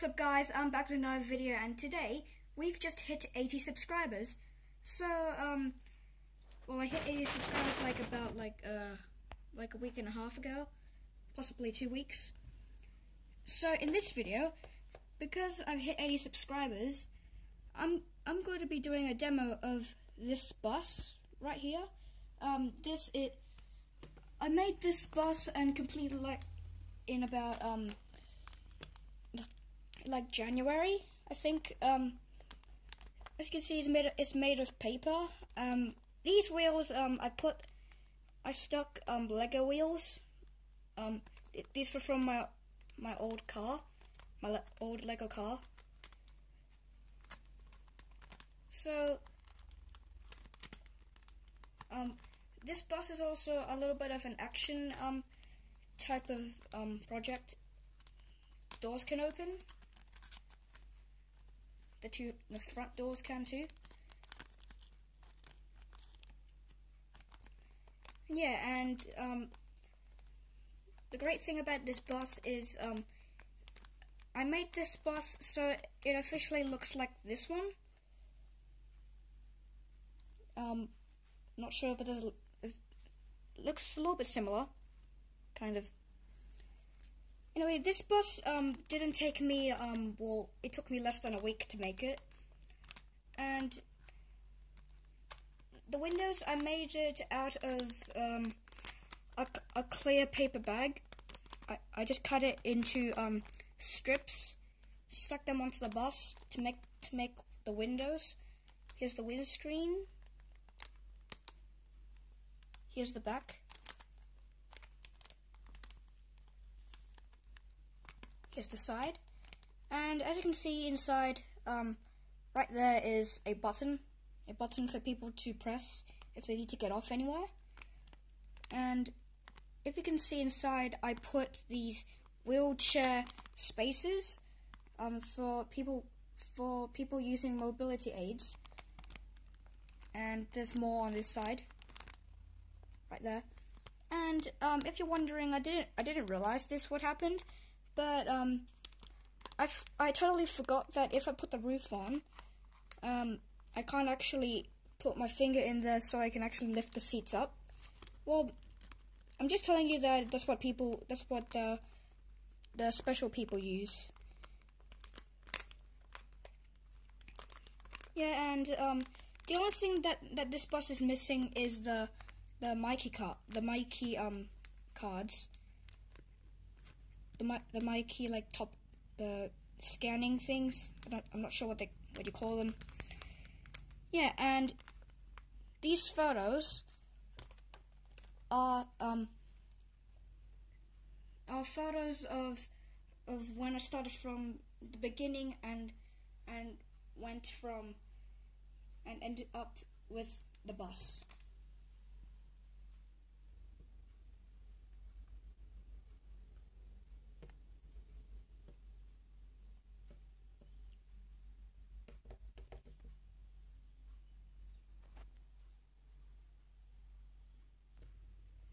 What's up guys, I'm back with another video and today we've just hit 80 subscribers. So, um, well I hit 80 subscribers like about like, uh, like a week and a half ago, possibly two weeks. So in this video, because I've hit 80 subscribers, I'm, I'm going to be doing a demo of this bus right here. Um, this, it, I made this bus and completed like in about, um, like January, I think. Um, as you can see, it's made of, it's made of paper. Um, these wheels, um, I put, I stuck um, Lego wheels. Um, th these were from my my old car, my le old Lego car. So, um, this bus is also a little bit of an action um type of um project. Doors can open the two the front doors can too. Yeah, and um, the great thing about this bus is um, I made this bus so it officially looks like this one. Um, not sure if it does. It looks a little bit similar, kind of. Anyway, this bus um, didn't take me, um, well, it took me less than a week to make it. And the windows, I made it out of um, a, a, clear paper bag. I, I just cut it into um, strips, stuck them onto the bus to make to make the windows. Here's the windscreen. Here's the back. Here's the side. And as you can see inside, um, right there is a button. A button for people to press if they need to get off anywhere. And if you can see inside, I put these wheelchair spaces um, for people for people using mobility aids. And there's more on this side, right there. And um, if you're wondering, I didn't I didn't realize this what happened. But um, I, I totally forgot that if I put the roof on, um, I can't actually put my finger in there so I can actually lift the seats up. Well, I'm just telling you that that's what people, that's what the, the special people use. Yeah, and um, the only thing that, that this bus is missing is the the Myki card, the Myki um cards the the Myki like top the scanning things. I am not sure what they what you call them. Yeah, and these photos are um are photos of of when I started from the beginning and and went from and ended up with the bus.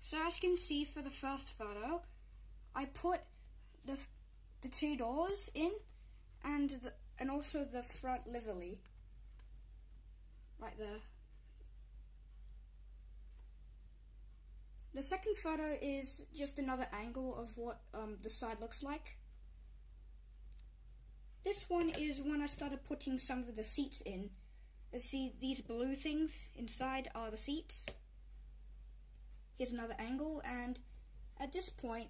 So as you can see for the first photo, I put the the two doors in and the, and also the front livery right there. The second photo is just another angle of what um, the side looks like. This one is when I started putting some of the seats in. You see these blue things inside are the seats here's another angle and at this point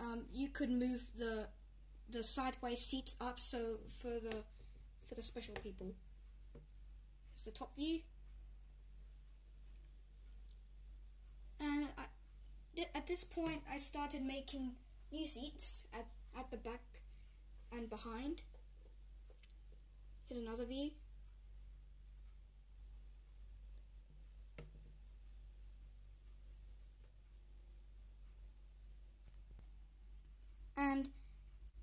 um, you could move the the sideways seats up so for the for the special people. Here's the top view. And I, at this point I started making new seats at, at the back and behind. Here's another view And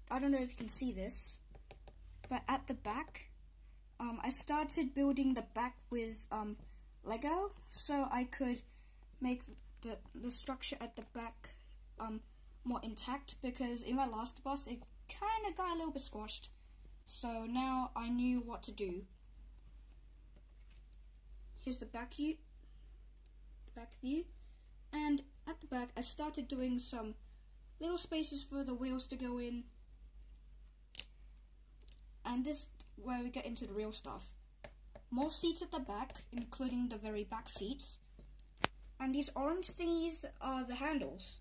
I don't know if you can see this, but at the back, um, I started building the back with um, Lego, so I could make the the structure at the back um, more intact. Because in my last boss, it kind of got a little bit squashed. So now I knew what to do. Here's the back view, back view, and at the back I started doing some little spaces for the wheels to go in. And this is where we get into the real stuff. More seats at the back, including the very back seats. And these orange thingies are the handles.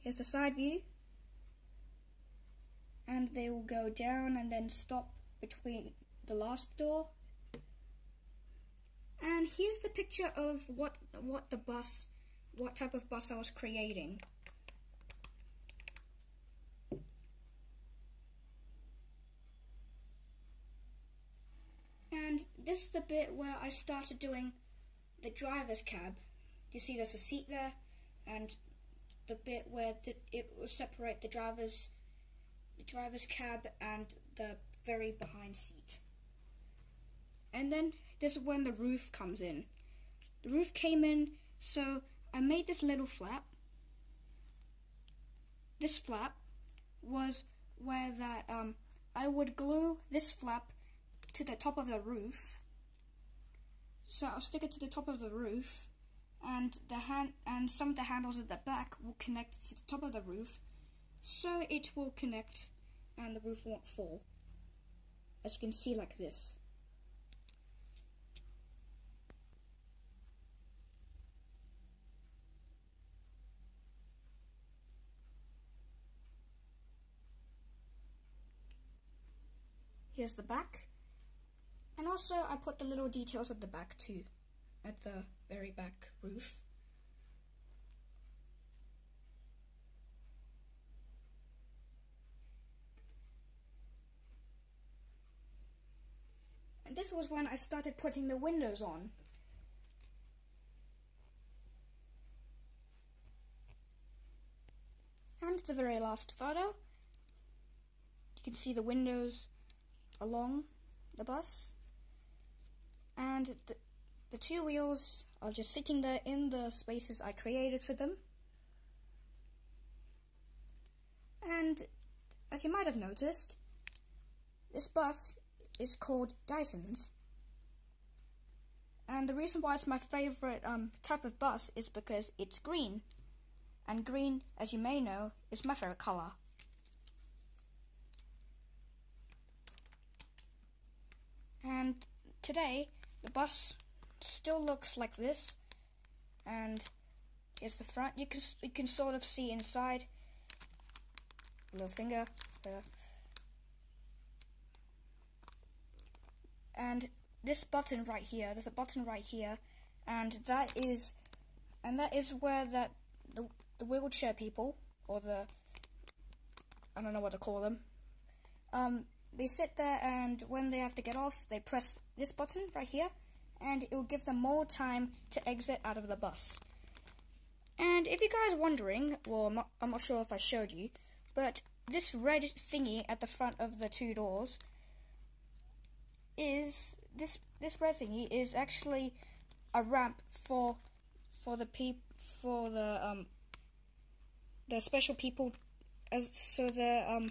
Here's the side view. And they will go down and then stop between the last door. And here's the picture of what what the bus what type of bus I was creating. And this is the bit where I started doing the driver's cab. You see there's a seat there and the bit where the, it will separate the driver's the driver's cab and the very behind seat. And then this is when the roof comes in. The roof came in, so I made this little flap. This flap was where that um, I would glue this flap to the top of the roof. So I'll stick it to the top of the roof, and the hand and some of the handles at the back will connect to the top of the roof, so it will connect and the roof won't fall. As you can see, like this. Here's the back. And also I put the little details at the back too, at the very back roof. And this was when I started putting the windows on. And the very last photo. You can see the windows along the bus and the, the two wheels are just sitting there in the spaces I created for them. And as you might have noticed, this bus is called Dyson's. And the reason why it's my favorite um, type of bus is because it's green. And green, as you may know, is my favorite color. And today, the bus still looks like this, and here's the front. You can you can sort of see inside. Little finger there. And this button right here, there's a button right here, and that is, and that is where that the the wheelchair people or the I don't know what to call them. Um, they sit there and when they have to get off, they press this button right here and it will give them more time to exit out of the bus. And if you guys are wondering, well, I'm not, I'm not sure if I showed you, but this red thingy at the front of the two doors is this this red thingy is actually a ramp for for the peop for the um the special people as so the um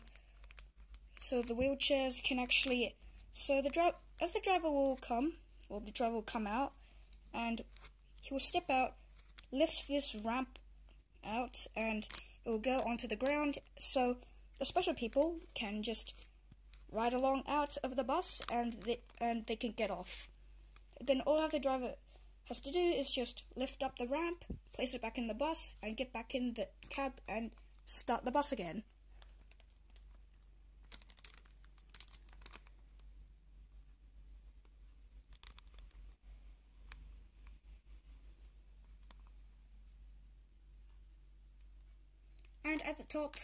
so the wheelchairs can actually so the drive as the driver will come or the driver will come out and he will step out lift this ramp out and it will go onto the ground. So the special people can just ride along out of the bus and they, and they can get off. Then all the driver has to do is just lift up the ramp place it back in the bus and get back in the cab and start the bus again top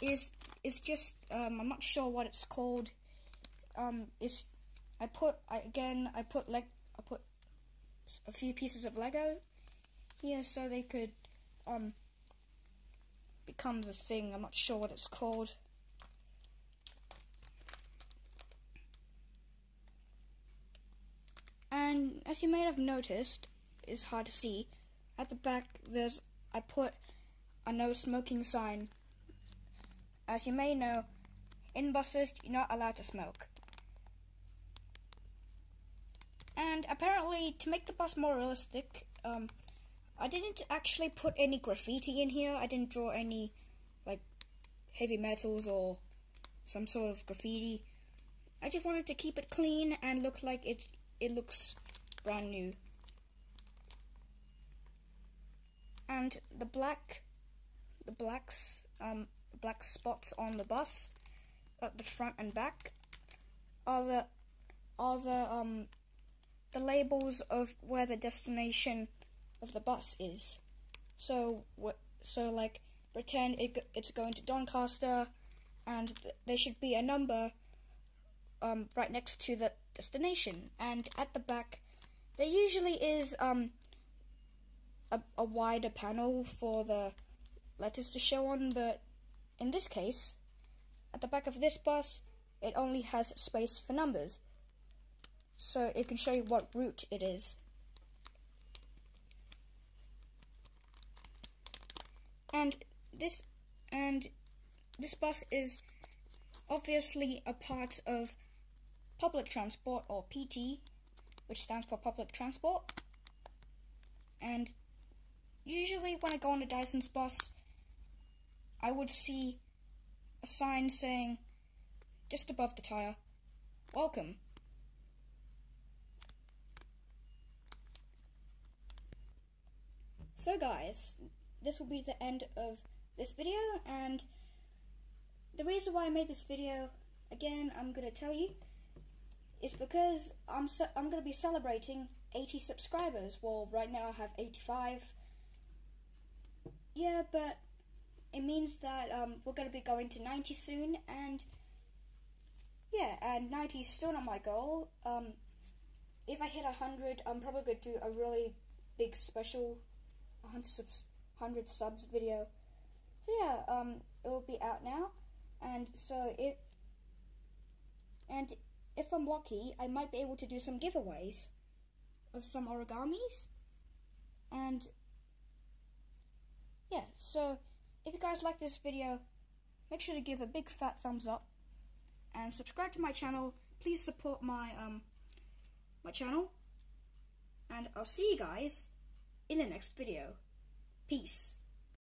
is is just um, I'm not sure what it's called. Um, is I put I, again I put like I put a few pieces of Lego here so they could um, become the thing. I'm not sure what it's called. And as you may have noticed, it's hard to see. At the back, there's I put a no smoking sign as you may know, in buses you're not allowed to smoke. And apparently, to make the bus more realistic, um, I didn't actually put any graffiti in here. I didn't draw any like heavy metals or some sort of graffiti. I just wanted to keep it clean and look like it it looks brand new. And the black blacks um black spots on the bus at the front and back are the are the um the labels of where the destination of the bus is. So so like pretend it, it's going to Doncaster, and th- there should be a number um, right next to the destination. And at the back, there usually is um, a, a wider panel for the letters to show on, but in this case, at the back of this bus, it only has space for numbers. So it can show you what route it is. And this and this bus is obviously a part of public transport or PT, which stands for public transport. And usually when I go on a Dyson's bus, I would see a sign saying just above the tire, welcome. So guys, this will be the end of this video and the reason why I made this video again I'm gonna tell you is because I'm I'm gonna be celebrating 80 subscribers well right now I have 85 yeah but it means that um, we're gonna be going to 90 soon and yeah and 90 is still not my goal um, if I hit 100 I'm probably gonna do a really big special 100 subs 100 subs video. So yeah, um, it will be out now, and so if and if I'm lucky, I might be able to do some giveaways of some origamis, and yeah. So if you guys like this video, make sure to give a big fat thumbs up and subscribe to my channel. Please support my um my channel, and I'll see you guys in the next video. Peace.